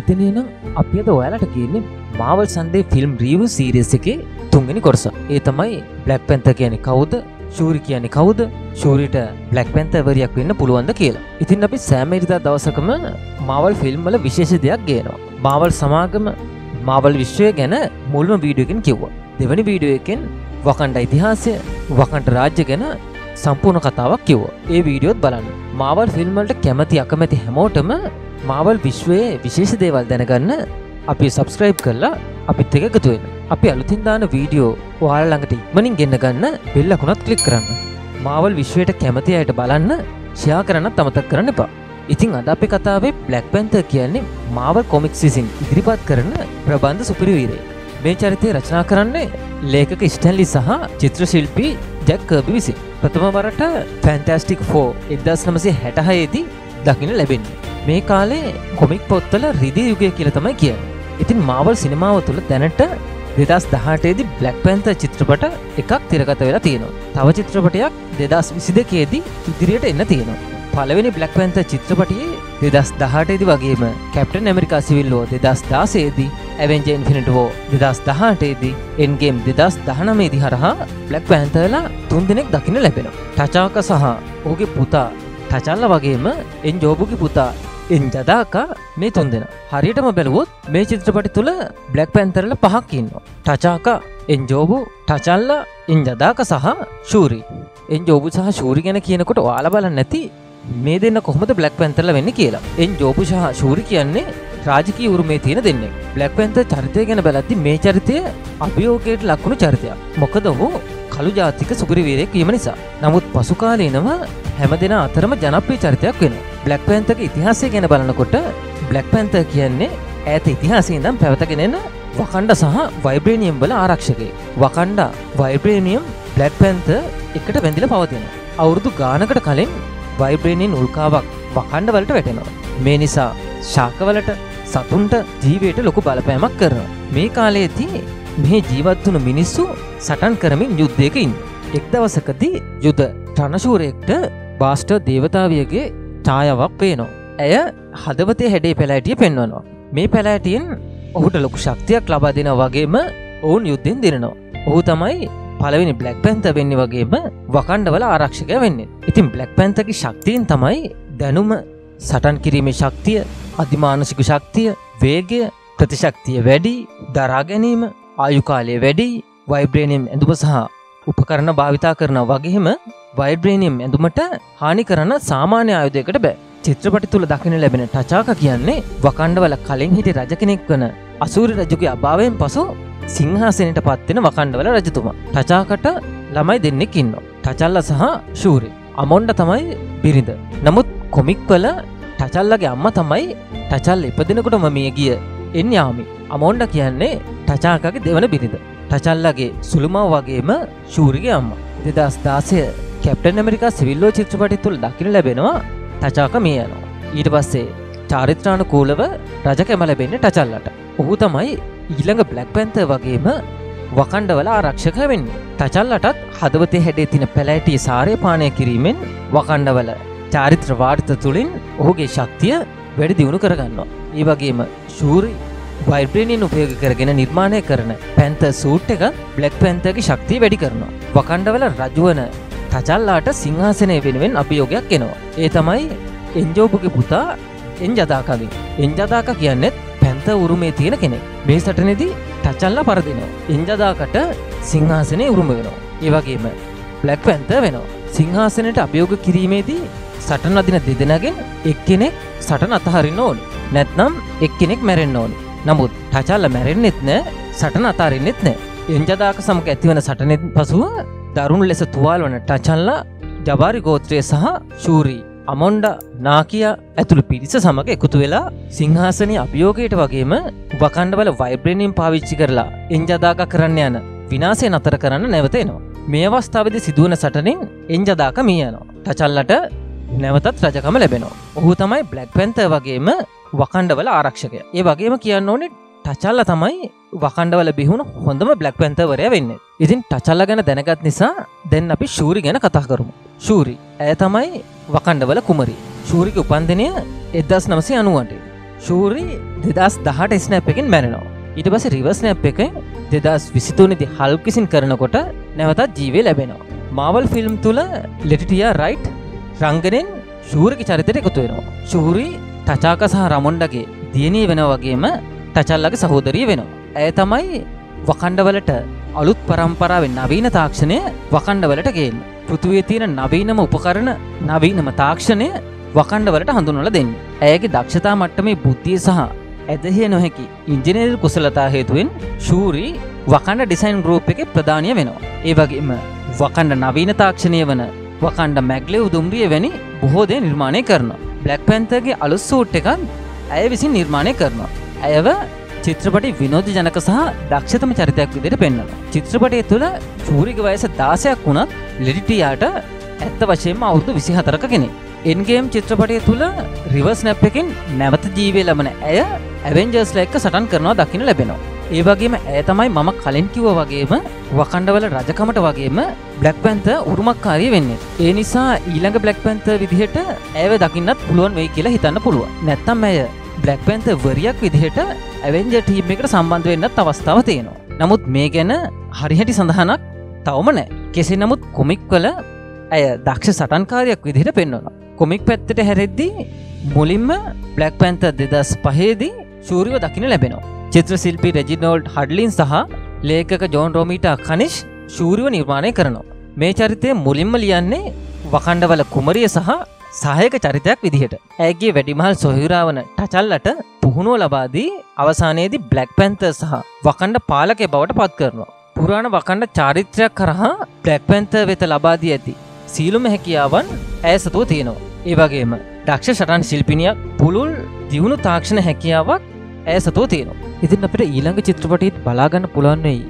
ඉතිනනම් අපි අද ඔයාලට කියන්නේ මාවල් සන්දේ ෆිල්ම් රීව සීරියස් එකේ තුන්ගනි කොටස. ඒ තමයි බ්ලක් පැන්ත කියන කවුද? ශූරි කියන්නේ කවුද? ශූරිට බ්ලක් පැන්තවරයක් වෙන්න පුළුවන්ද කියලා. ඉතින් අපි සෑමරිතා දවසකම මාවල් ෆිල්ම් වල විශේෂ දෙයක් ගේනවා. මාවල් සමාගම මාවල් විශ්වය ගැන මුල්ම වීඩියෝකින් කිව්වා. දෙවනි වීඩියෝ එකෙන් වකන්ඩ ඉතිහාසය වකන්ට රාජ්‍ය ගැන සම්පූර්ණ කතාවක් කිව්ව. ඒ වීඩියෝත් බලන්න. මාවල් ෆිල්ම්වලට කැමති අකමැති හැමෝටම මාවල් විශ්වයේ විශේෂ දේවල් දැනගන්න අපි සබස්ක්‍රයිබ් කරලා අපිත් එක එකතු වෙන අපි අලුතින් දාන වීඩියෝ ඔයාලා ළඟට ඉක්මනින් ගෙන්න ගන්න බෙල් ලකුණත් ක්ලික් කරන්න. මාවල් විශ්වයට කැමති අයට බලන්න ෂෙයා කරන්නත් අමතක කරන්න එපා. ඉතින් අද අපි කතාවේ බ්ලක් පැන්තර් කියන්නේ මාවල් කොමික්ස් විසින් ඉදිරිපත් කරන ප්‍රබන්ධ සුපිරිවීරේ මේ චරිතය රචනා කරන්නේ ලේඛක ස්ටැන්ලි සහ චිත්‍ර ශිල්පී ජැක් කර්බි විසින්. ප්‍රථම වරට ෆැන්ටස්ටික් ෆෝ එක්දස් නමසේ හැටහයේදී දකින ලැබෙන්නේ. මේ කාලේ කොමික් පොත්තල රිදී යුගය කියල තමයි කිය ඉතින් මාවල් සිනමාව තුළ දැනට දෙදස් දහටේදි බ්ලක් පැන්ත චිත්‍රපට එකක් තිරගත වෙලා තියෙනවා. තව චිත්‍රපටයක් දෙදස් විසි දෙකේදී ඉදිරියට එන්න තියෙනවා. පළවෙනි බ්ලක් පැන්ත චිත්‍රපටියේ දෙදස් දහටේදි වගේම කැප්ටන් ඇමරිකා සිවිල්ලෝ දෙදස් දාසේදී ඇවෙන්ජ ඉන්ෆිනිටවෝ දෙදස් දහටේදී එන්ගේම් දෙදස් දහනමේදි හරහා බ්ලක් පැන්තලා තුන් දෙනෙක් දකින ලැබෙන ටචාක සහ ඕගේ පුතා ටචල්ල වගේම එන් ජෝබුගේ පුතා එන් ජදාකා මේ තුන් දෙෙන. හරියටම බැලුවොත් මේ චිත්‍රපටි තුළ බ්ලක් පැන්තරල පහක් ඉන්නවා. ටචාකා එන් ජෝබු ටචල්ල එන් ජදාක සහ ශූරී එන් ජෝබු සහ ශූරි ගැන කියනකොට වාල බල නැති මේ දෙන්න කොහොමද බ්ලක් පැන්තරල වෙන්න කියලා. එන් ජෝපු සහ ශූරි කියන්නේ රාජකී උරුමේ තියෙන දෙන්නේ. බ්ලක් පැන්ත චරිතය ගැන බැලත්ති මේ චරිතය අභියෝගයට ලක්වුණු චරිතයක්. මොකද ඔහු කළු ජාතික සුපිරිවීරෙක් වීම නිසා. නමුත් පසුකාලීනව හැම දෙෙන අතරම ජනප්‍රී චරිතයක් වෙන බ්ලක් පැන්තක ඉතිහාසය ගැන බලනකොට බ්ලක් පැන්ත කියන්නේ ඇත ඉතිහාසීදම් පැවතගෙනෙන වකණ්ඩ සහ වයිබ්‍රේනියම් වල ආරක්ෂකේ වකණ්ඩ වයිබ්‍රේනියම් බ්ලක් පැන්ත එකට වැඳිල පවතින අවුරුදු ගානකට කලින් වයිබ්‍රේනින් උල්කාවක් වකණ්ඩ වලට වැටෙනවා මේ නිසා ශාකවලට සතුන්ට ජීවයට ලොකු බලපෑමක් කරනවා මේ කාලයේදී මේ ජීවත්වුණු මිනිස්සු සටන් කරමින් යුද්ධයකින් එක් දවසකදී යුද ටනශූරයෙක්ට බාස්ට දේවතාවියගේ ඡායාවක් පේනවා. ඇය හදවතේ හැඩේ පැලෑටිය පෙන්වනවා. මේ පැලෑටියෙන් ඔහුට ලොකු ශක්තියක් ලබා දෙන වගේම ඔවුන් යුද්ධෙන් දෙනවා. ඔහු තමයි පලවෙනි බ්ලක් පැන්ත වෙන්න වගේම වකණ්ඩවල ආරක්ෂක වෙන්නේ. ඉතින් බ්ලක් පැන්තකි ශක්තියෙන් තමයි දැනුම සටන් කිරීමේ ශක්තිය අධිමානසික ශක්තිය වේගය ප්‍රතිශක්තිය වැඩි දරාගැනීම ආයුකාලය වැඩි වයිබ්‍රේනියම් ඇඳුම සහ උපකරණ භාවිතා කරන වගේම වයිබ්‍රේනියම් ඇඳුමට හානි කරන්න සාමාන්‍ය ආයුධයකට බෑ චිත්‍රපටි තුළ දකින ලැබෙන ටචාක කියන්නේ වකණ්ඩවල කලින් හිටි රජ කෙනෙක් වන අසූරි රජුගේ අභාවයෙන් පසු සිංහාසනයට පත්වෙන වකණ්ඩවල රජතුමා ටචාකට ළමයි දෙන්නෙක් ඉන්න ටචල්ල සහ ශූරි. අමොන්ඩ තමයි බිරිඳ. නමුත් කොමික්වල ටචල්ලගේ අම්ම තමයි ටචල් ඉපදිනකුටම මිය ගිය එන් යාමි අමෝන්ඩ කියන්නේ ටචාකගේ දෙවන බිරිඳ. ටචල්ලගේ සුළුමව වගේම ශූරිගේ අම්ම. දෙදස් දාසය කැප්ටන් ඇමරිකා සිවිල්ලෝ චිත්‍රපටි තුළ දකින ලැබෙනවා ටචාක මිය යනවා. ඊට පස්සේ චාරිත්‍රාණ කූලව රජ කැම ලැබෙන්නේ ටචල්ලට ඔහු තමයි ඊළඟ බ්ලක් පැන්ත වගේම වකණ්ඩවල ආරක්ෂක වෙන්න. ටචල්ලටත් හදවතේ හැඩේ තින පැලෑටිය සාරය පානය කිරීමෙන් වකණ්ඩවල චාරිත්‍ර වාර්ත තුළින් ඔහුගේ ශක්තිය වැඩි දියුණු කරගන්නවා. ඒ වගේම ශූරි වයිබ්‍රේනියන් උපයෝග කරගෙන නිර්මාණය කරන පැන්ත සූට් එක බ්ලක් පැන්තගේ ශක්තිය වැඩි කරනවා. වකණ්ඩවල රජුවන තචල්ලාට සිංහාසනය වෙනුවෙන් අභියෝගයක් එනවා. ඒ තමයි එන්ජෝපුගේ පුතා එන් ජදාකගින් එන්ජදාක කියන්නෙත් පැන්ත උරුමේ තියෙන කෙනෙක්. මේ සටනෙදී ටචල්ල පරදිනවා. එන්ජදාකට සිංහාසනය උරුම වෙනවා. ඒවගේම බ්ලක් පැන්ත වෙනවා. සිංහාසනයට අභියෝග කිරීමේදී සටන් අදින දෙදෙනගෙන් එක්කෙනෙක් සටන අතහරින්න ඕනි. නැත්නම් එක්කෙනෙක් මැරෙන්න්න ඕනි. නමුත් ටචල්ල මැරෙන්න්නෙත් නෑ සටන අතාරෙන්න්නෙත් නෑ. එන්ජදාක සමක ඇතිවන සටනෙත් පසුව දරුණු ලෙස තුවාල් වන ටචල්ලා ජබාරි ගෝත්‍රය සහ ශූරී අමොන්ඩ නාකිය ඇතුළු පිරිස සමඟ එකතු වෙලා සිංහාසනය අභියෝගයට වගේම වකණ්ඩවල වයිබ්‍රේනියම් පාවිච්චි කරලා එන්ජදාක කරන්න යන විනාසය නතර කරන්න නැවතේනවා මේ අවස්ථාවද සිදුවන සටනින් එන්ජදාක මියනවා ටචල්ලට නැවතත් රජකම ලැබෙනවා. ඔහු තමයි බ්ලක් පැන්ත වගේම වකණ්ඩවල ආරක්ෂකය. ඒ වගේම කියන්න ඕනෙ ටචල්ල තමයි වකණ්ඩවල බිහුණු හොඳම බ්ලක් පැන්තවරය වෙන්න. ඉතින් ටචල්ල ගැන දැනගත් නිසා දැන් අපි ශූරි ගැන කතා කරමු. ශූරි. ඇය තමයි වකණ්ඩවල කුමරි. ශූරික උපන්දිනය එදස් නමසේ අනුවට ශූරී දෙදස් දහට ස්නැප් එකින් මැරෙනවා. ඊට පස රිවස් නැප් එක දෙදස් විසිතුනිති හල්කිසින් කරනකොට නැවතත් ජීවේ ලැබෙනවා. මාවල් ෆිල්ම් තුළ ලෙටිටිය රයිට් රංගනෙන් ශූරකි චරිතයට එකතු වෙනවා. ශූරී ටචාක සහ රමොන්්ඩගේ දියනී වෙන වගේම ටචල්ලගේ සහෝදරිය වෙනවා. ඇය තමයි වකණ්ඩවලට අලුත් පරම්පරාවෙන් නවීන තාක්ෂණය වකණ්ඩවලට ගේන්න. පෘතුවේ තියෙන නවීනම උපකරණ නවීනම තාක්ෂණය වකණ්ඩවලට හඳුනල දෙන්න. ඇයගේ දක්ෂතා මට්ටමේ බුද්ධිය සහ ඇදහිය නොහැකි ඉංජිනේල් කුසලතා හේතුවෙන් ශූරී වකණ්ඩ ඩිසයින් ගරෝප් එක ප්‍රධානය වෙනවා. ඒ වගේම වකණ්ඩ නවීන තාක්ෂණය වන වකණ්ඩ මැග්ලෙව් දුම්රිය වැනි බොහෝදය නිර්මාණය කරනවා. බ්ලක් පැන්තගේ අලුස් සූට් එකන් ඇය විසින් නිර්මාණය කරනවා. ඇයව චිත්‍රපටි විනෝධ ජනක සහ දක්ෂතම චරිතයක් විදිට පෙන්න්න චිත්‍රපටය තුළ චූරික වයස දාසයක් වුණත් ලෙඩිටියාට ඇත්ත වශයෙන්ම අවුරුදු විසි හතරක කෙනෙ එන්ගේම් චිත්‍රපටය තුළ රිවස් නැප් එකින් නැවත ජීවේ ලබන ඇය ඇවෙන්ජර්ස්ල එක්ක සටන් කරනවා දකින ලැබෙනවා. ඒ වගේම ඇය තමයි මම කලින් කිව වගේම වකණ්ඩවල රජකමට වගේම බ්ලක් පැන්ත උරුමක්කාරය වෙන්නේ. ඒ නිසා ඊළඟ බ්ලක් පැන්ත විදිහට ඇව දකින්නත් පුළුවන් වෙයි කියලා හිතන්න පුළුව නැත්තම් ඇය බ්ලක් පැන්ත වරියක් විදිහට ඇවෙන්ජ ටීම් එකට සම්බන්ධ වෙන්නත් අවස්ථාව තියෙනවා. නමුත් මේ ගැන හරිහැටි සඳහනක් තවම නෑ කෙසේ නමුත් කොමික් වල ඇය දක්ෂ සටන්කාරයක් විදිහට පෙන්වනවා කොමික් පැත්තට හැරෙද්දී මුලින්ම බ්ලක් පැන්ත දෙදස් පහේදී ශූරිව දකින ලැබෙනවා චිත්‍ර සිල්පි රෙජිනෝල්ඩ් හඩලින් සහ ලේකක ජෝන් රෝමිට කනිෂ් ශූරිව නිර්මාණය කරනවා. මේ චරිතය මුලින්ම ලියන්නේ වකණ්ඩවල කුමරිය සහ සහයක චරිතයක් විදිහට. ඇගේ වැඩිමහල් සොහිරාවන ටචල්ලට පුහුණුව ලබාදී අවසානයේදී බ්ලක් පැන්ත සහ වකණ්ඩ පාලකය බවට පත් කරනවා. පුරාණ වකණ්ඩ චාරිත්‍රයක් කරහා බ්ලක් පැන්ත වෙත ලබාදී ඇති. සීලුම හැකියාවන් ඇය සතුව තියෙනවා. ඒ වගේම දක්ෂ ෂටන් ශිල්පිනියක් පුළුල් දියුණු තාක්ෂණ හැකියාවක් ඇය සතුව තියෙනවා. ඉතින් අපිට ඊළඟ චිත්‍රපටීත් බලාගන්න පුළන්වෙයි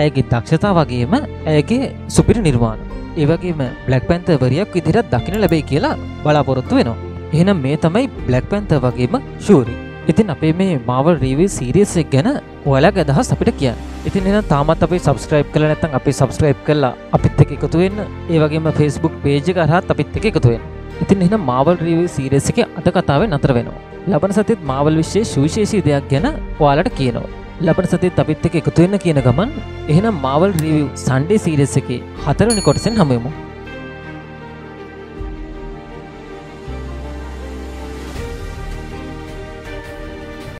ඇයගේ දක්ෂතා වගේම ඇයගේ සුපිරි නිර්වාණ ඒවගේම බ්ලක් පැන්ත වරියක් විදිරත් දකින ලැබයි කියලා බලාපොරොත්තු වෙනවා එහෙනම් මේ තමයි බ්ලක් පැන්ත වගේම ශූරි ඉතින් අපේ මේ මවල් රීවී සීරියසෙක් ගැන ඔයාලා අදහස් අපිට කියන්න. ඉතින් එන තාමත් අපේ සබස්ක්‍රයිබ් කළ නැතන් අපි සබස්ක්‍රයිබ් කල්ලා අපිත් එක එකතුවෙන්න ඒවගේම ෆෙස්බුක් පේජ කරහත් අපිත් එක එකතුවෙන් ඉතින් එනම් මාවල් රීවී සීරෙස එක අද කතාව නතර වෙනවා. ලබන සතිත් මාවල් විශ්ෂය සුවිශේෂී දෙයක් ගැන ඔයාලට කියනවා. ලබන සතිත් අපිත් එක එකතුවෙන්න කියන ගමන් එහෙනම් මාවල් රීවව් සන්ඩේ සීරෙස එක හතරනි කොටසෙන් හමුවමු